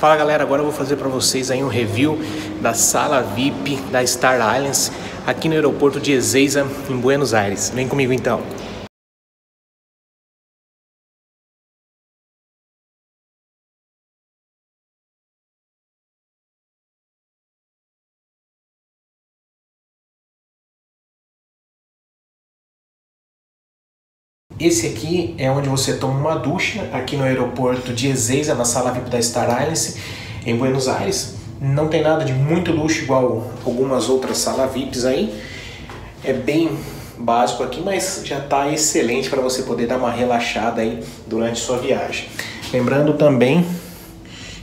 Fala galera, agora eu vou fazer para vocês aí um review da sala VIP da Star Alliance aqui no aeroporto de Ezeiza, em Buenos Aires. Vem comigo então. Esse aqui é onde você toma uma ducha aqui no aeroporto de Ezeiza, na sala VIP da Star Alliance, em Buenos Aires. Não tem nada de muito luxo igual algumas outras salas VIPs aí. É bem básico aqui, mas já está excelente para você poder dar uma relaxada aí durante sua viagem. Lembrando também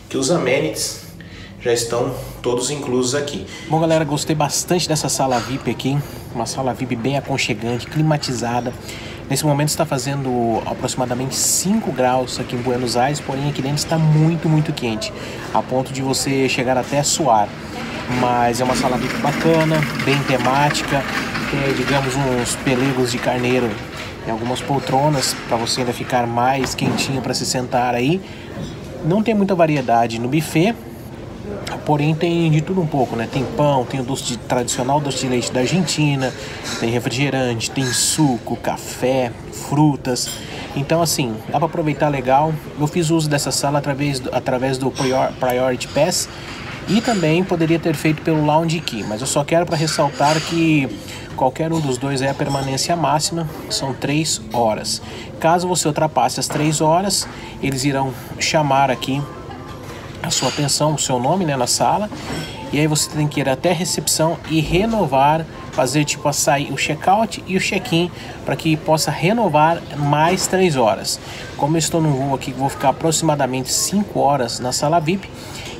que os amenities já estão todos inclusos aqui. Bom, galera, gostei bastante dessa sala VIP aqui. Uma sala VIP bem aconchegante, climatizada. Nesse momento está fazendo aproximadamente 5 graus aqui em Buenos Aires, porém aqui dentro está muito, muito quente, a ponto de você chegar até suar. Mas é uma sala muito bacana, bem temática, tem, digamos, uns pelegos de carneiro e algumas poltronas para você ainda ficar mais quentinho para se sentar aí. Não tem muita variedade no buffet, Porém tem de tudo um pouco, né? Tem pão, tem o doce de, tradicional doce de leite da Argentina, tem refrigerante, tem suco, café, frutas. Então assim, dá para aproveitar legal. Eu fiz uso dessa sala através através do Priority Pass e também poderia ter feito pelo Lounge Key, mas eu só quero para ressaltar que qualquer um dos dois é a permanência máxima, são três horas. Caso você ultrapasse as três horas, eles irão chamar aqui a sua atenção, o seu nome né, na sala. E aí você tem que ir até a recepção e renovar, fazer tipo sair o check-out e o check-in para que possa renovar mais 3 horas. Como eu estou no voo aqui, vou ficar aproximadamente 5 horas na sala VIP,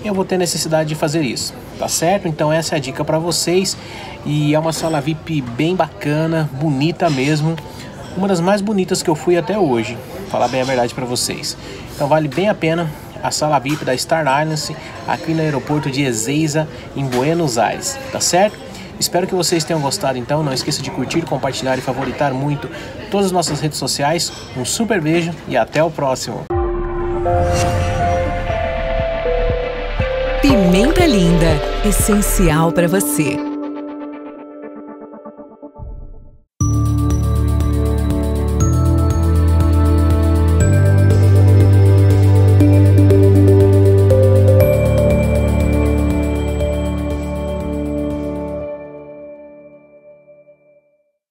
eu vou ter necessidade de fazer isso, tá certo? Então essa é a dica para vocês e é uma sala VIP bem bacana, bonita mesmo, uma das mais bonitas que eu fui até hoje, falar bem a verdade para vocês. Então vale bem a pena a sala VIP da Star Alliance aqui no aeroporto de Ezeiza, em Buenos Aires, tá certo? Espero que vocês tenham gostado então, não esqueça de curtir, compartilhar e favoritar muito todas as nossas redes sociais. Um super beijo e até o próximo. Pimenta Linda, essencial para você.